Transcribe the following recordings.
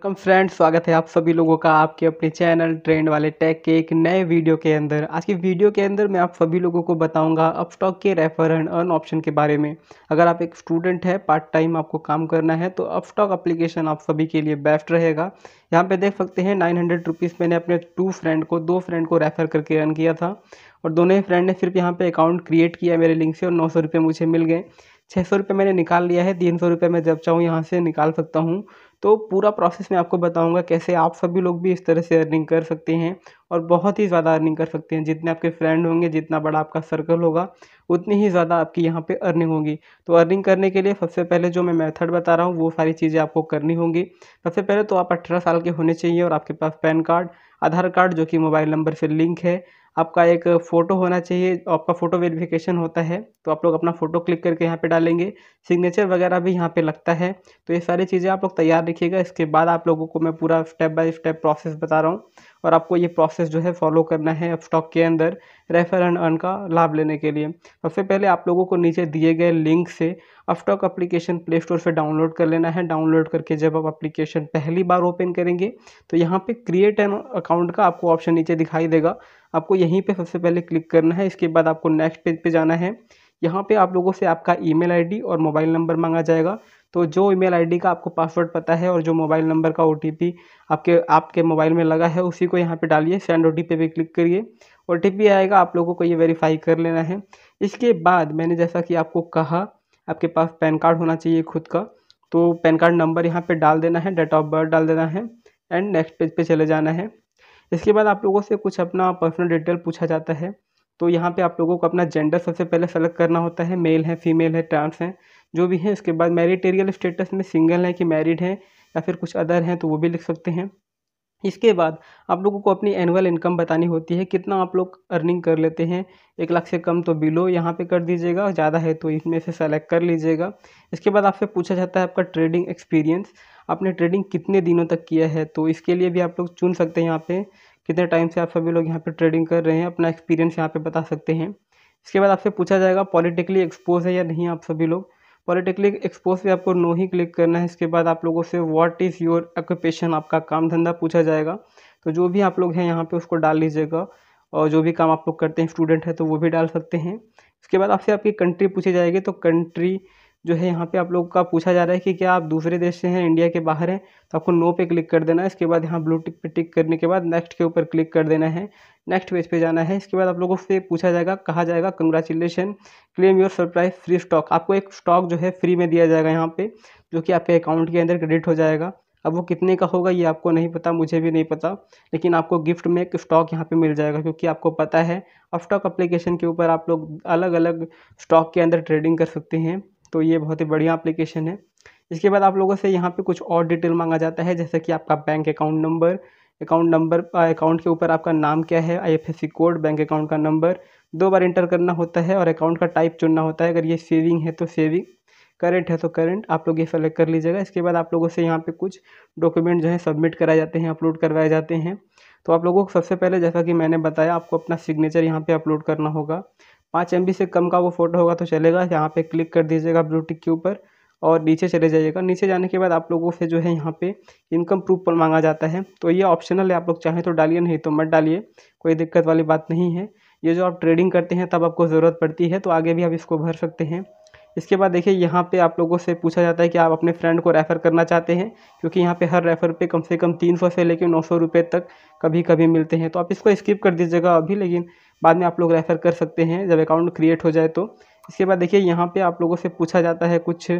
Welcome friends, स्वागत है आप सभी लोगों का आपके अपने चैनल ट्रेंड वाले टैग के एक नए वीडियो के अंदर। आज की वीडियो के अंदर मैं आप सभी लोगों को बताऊँगा अपस्टॉक के रेफर एंड अर्न ऑप्शन के बारे में। अगर आप एक स्टूडेंट है पार्ट टाइम आपको काम करना है तो अपस्टॉक अप्लीकेशन आप सभी के लिए बेस्ट रहेगा। यहाँ पे देख सकते हैं, नाइन हंड्रेड मैंने अपने टू फ्रेंड को, दो फ्रेंड को रेफ़र करके अर्न किया था। और दोनों ही फ्रेंड ने सिर्फ़ यहाँ पे अकाउंट क्रिएट किया मेरे लिंक से और नौ सौ मुझे मिल गए। छः सौ रुपये मैंने निकाल लिया है, तीन सौ रुपये मैं जब चाहूँ यहाँ से निकाल सकता हूँ। तो पूरा प्रोसेस मैं आपको बताऊँगा कैसे आप सभी लोग भी इस तरह से अर्निंग कर सकते हैं और बहुत ही ज़्यादा अर्निंग कर सकते हैं। जितने आपके फ्रेंड होंगे, जितना बड़ा आपका सर्कल होगा, उतनी ही ज़्यादा आपकी यहाँ पे अर्निंग होगी। तो अर्निंग करने के लिए सबसे पहले जो मैं मेथड बता रहा हूँ, वो सारी चीज़ें आपको करनी होंगी। सबसे पहले तो आप अठारह साल के होने चाहिए और आपके पास पैन कार्ड आधार कार्ड जो कि मोबाइल नंबर से लिंक है। आपका एक फ़ोटो होना चाहिए, आपका फ़ोटो वेरिफिकेशन होता है तो आप लोग अपना फ़ोटो क्लिक करके यहाँ पे डालेंगे। सिग्नेचर वगैरह भी यहाँ पे लगता है। तो ये सारी चीज़ें आप लोग तैयार रखिएगा। इसके बाद आप लोगों को मैं पूरा स्टेप बाय स्टेप प्रोसेस बता रहा हूँ। और आपको ये प्रोसेस जो है फॉलो करना है स्टॉक के अंदर रेफर एंड अर्न का लाभ लेने के लिए। सबसे पहले आप लोगों को नीचे दिए गए लिंक से अपस्टॉक अप्लीकेशन प्ले स्टोर से डाउनलोड कर लेना है। डाउनलोड करके जब आप अप्लीकेशन पहली बार ओपन करेंगे तो यहाँ पे क्रिएट एन अकाउंट का आपको ऑप्शन नीचे दिखाई देगा। आपको यहीं पे सबसे पहले क्लिक करना है, इसके बाद आपको नेक्स्ट पेज पे जाना है। यहाँ पे आप लोगों से आपका ईमेल आईडी और मोबाइल नंबर मांगा जाएगा। तो जो ईमेल आईडी का आपको पासवर्ड पता है और जो मोबाइल नंबर का ओटीपी आपके आपके मोबाइल में लगा है, उसी को यहाँ पे डालिए सेंड ओ पे क्लिक करिए ओटीपी आएगा, आप लोगों को ये वेरीफाई कर लेना है। इसके बाद मैंने जैसा कि आपको कहा, आपके पास पैन कार्ड होना चाहिए खुद का तो पैन कार्ड नंबर यहाँ पे डाल देना है डेट ऑफ़ बर्थ डाल देना है एंड नेक्स्ट पेज पे चले जाना है। इसके बाद आप लोगों से कुछ अपना पर्सनल डिटेल पूछा जाता है तो यहाँ पे आप लोगों को अपना जेंडर सबसे पहले सेलेक्ट करना होता है मेल है फीमेल है ट्रांस है। जो भी है, इसके बाद मैरिटेरियल स्टेटस में सिंगल है कि मैरिड है या फिर कुछ अदर हैं तो वो भी लिख सकते हैं। इसके बाद आप लोगों को अपनी एनुअल इनकम बतानी होती है, कितना आप लोग अर्निंग कर लेते हैं। एक लाख से कम तो बिलो यहाँ पे कर दीजिएगा, ज़्यादा है तो इसमें से सेलेक्ट कर लीजिएगा। इसके बाद आपसे पूछा जाता है आपका ट्रेडिंग एक्सपीरियंस आपने ट्रेडिंग कितने दिनों तक किया है? तो इसके लिए भी आप लोग चुन सकते हैं यहाँ पर कितने टाइम से आप सभी लोग यहाँ पर ट्रेडिंग कर रहे हैं, अपना एक्सपीरियंस यहाँ पर बता सकते हैं। इसके बाद आपसे पूछा जाएगा पॉलिटिकली एक्सपोज है या नहीं आप सभी लोग? पॉलिटिकली एक्सपोज पे आपको नो ही क्लिक करना है। इसके बाद आप लोगों से व्हाट इज़ योर ऑक्यूपेशन आपका काम धंधा पूछा जाएगा। तो जो भी आप लोग हैं यहाँ पे उसको डाल लीजिएगा। और जो भी काम आप लोग करते हैं स्टूडेंट है तो वो भी डाल सकते हैं। इसके बाद आपसे आपकी कंट्री पूछी जाएगी तो कंट्री जो है यहाँ पे आप लोग का पूछा जा रहा है कि क्या आप दूसरे देश से हैं, इंडिया के बाहर हैं तो आपको नो पे क्लिक कर देना है। इसके बाद यहाँ ब्लू टिक पे टिक करने के बाद नेक्स्ट के ऊपर क्लिक कर देना है। नेक्स्ट पेज पे जाना है। इसके बाद आप लोगों से पूछा जाएगा, कहा जाएगा congratulation claim your surprise free stock आपको एक स्टॉक जो है फ्री में दिया जाएगा यहाँ पे, जो कि आपके अकाउंट के अंदर क्रेडिट हो जाएगा। अब वो कितने का होगा ये आपको नहीं पता, मुझे भी नहीं पता, लेकिन आपको गिफ्ट में एक स्टॉक यहाँ पे मिल जाएगा, क्योंकि आपको पता है, अब स्टॉक अप्लीकेशन के ऊपर आप लोग अलग अलग स्टॉक के अंदर ट्रेडिंग कर सकते हैं। तो ये बहुत ही बढ़िया एप्लीकेशन है। इसके बाद आप लोगों से यहाँ पे कुछ और डिटेल मांगा जाता है, जैसे कि आपका bank account number account number account के ऊपर आपका नाम क्या है आई कोड बैंक अकाउंट का नंबर दो बार इंटर करना होता है और अकाउंट का टाइप चुनना होता है। अगर ये सेविंग है तो सेविंग करेंट है तो करेंट आप लोग ये सेलेक्ट कर लीजिएगा। इसके बाद आप लोगों से यहाँ पे कुछ डॉक्यूमेंट जो है सबमिट कराए जाते हैं अपलोड करवाए जाते हैं। तो आप लोगों को सबसे पहले जैसा कि मैंने बताया, आपको अपना सिग्नेचर यहाँ पे अपलोड करना होगा। पाँच एम से कम का वो फ़ोटो होगा तो चलेगा। यहाँ पे क्लिक कर दीजिएगा ब्लू टिक के ऊपर और नीचे चले जाइएगा। नीचे जाने के बाद आप लोगों से जो है यहाँ पे इनकम प्रूफ पर मांगा जाता है। तो ये ऑप्शनल है, आप लोग चाहें तो डालिए, नहीं तो मत डालिए। कोई दिक्कत वाली बात नहीं है। ये जो आप ट्रेडिंग करते हैं, तब आपको ज़रूरत पड़ती है तो आगे भी आप इसको भर सकते हैं। इसके बाद देखिए, यहाँ पे आप लोगों से पूछा जाता है कि आप अपने फ्रेंड को रेफ़र करना चाहते हैं, क्योंकि यहाँ पे हर रेफ़र पे कम से कम तीन सौ से लेकर नौ सौ रुपये तक कभी कभी मिलते हैं। तो आप इसको स्किप कर दीजिएगा अभी, लेकिन बाद में आप लोग रेफ़र कर सकते हैं जब अकाउंट क्रिएट हो जाए तो। इसके बाद देखिए, यहाँ पर आप लोगों से पूछा जाता है कुछ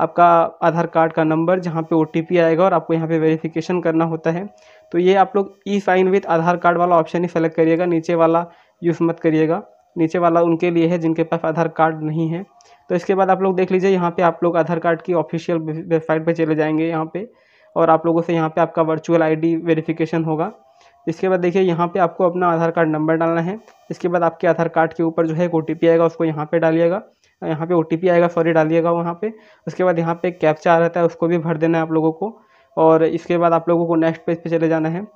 आपका आधार कार्ड का नंबर जहाँ पे ओ आएगा और आपको यहाँ पे वेरिफिकेशन करना होता है। तो ये आप लोग e sign with Aadhaar card वाला ऑप्शन ही सेलेक्ट करिएगा, नीचे वाला यूज़ मत करिएगा। नीचे वाला उनके लिए है जिनके पास आधार कार्ड नहीं है। तो इसके बाद आप लोग देख लीजिए, यहाँ पे आप लोग आधार कार्ड की ऑफिशियल वेबसाइट पे चले जाएँगे यहाँ पे, और आप लोगों से यहाँ पे आपका वर्चुअल आईडी वेरिफिकेशन होगा। इसके बाद देखिए, यहाँ पे आपको अपना आधार कार्ड नंबर डालना है। इसके बाद आपके आधार कार्ड के ऊपर जो है एक ओ आएगा, उसको यहाँ पर डालिएगा। यहाँ पे ओ आएगा सॉरी डालिएगा वहाँ पर उसके बाद यहाँ पे कैप्चा आ रहता है, उसको भी भर देना है आप लोगों को। और इसके बाद आप लोगों को नेक्स्ट पेज पर चले जाना है।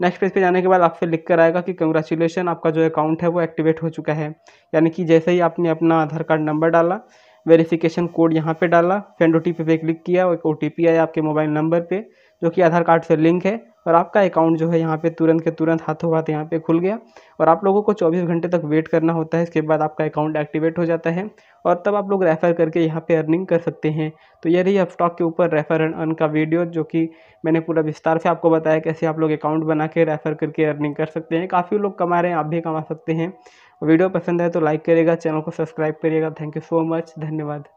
नेक्स्ट पेज पे जाने के बाद आपसे लिख कर आएगा कि कंग्रेचुलेसन आपका जो अकाउंट है वो एक्टिवेट हो चुका है। यानी कि जैसे ही आपने अपना आधार कार्ड नंबर डाला वेरिफिकेशन कोड यहाँ पे डाला फ्रेंड ओ टी पे क्लिक किया और एक ओटीपी आया आपके मोबाइल नंबर पे। जो कि आधार कार्ड से लिंक है और आपका अकाउंट जो है यहाँ पे तुरंत के तुरंत हाथों हाथ यहाँ पे खुल गया और आप लोगों को 24 घंटे तक वेट करना होता है, इसके बाद आपका अकाउंट एक्टिवेट हो जाता है और तब आप लोग रेफ़र करके यहाँ पे अर्निंग कर सकते हैं। तो ये रही स्टॉक के ऊपर रेफ़र एंड अर्न का वीडियो, जो कि मैंने पूरा विस्तार से आपको बताया कैसे आप लोग अकाउंट बना के रेफ़र करके अर्निंग कर सकते हैं। काफ़ी लोग कमा रहे हैं, आप भी कमा सकते हैं। वीडियो पसंद है तो लाइक करिएगा, चैनल को सब्सक्राइब करिएगा। थैंक यू सो मच, धन्यवाद।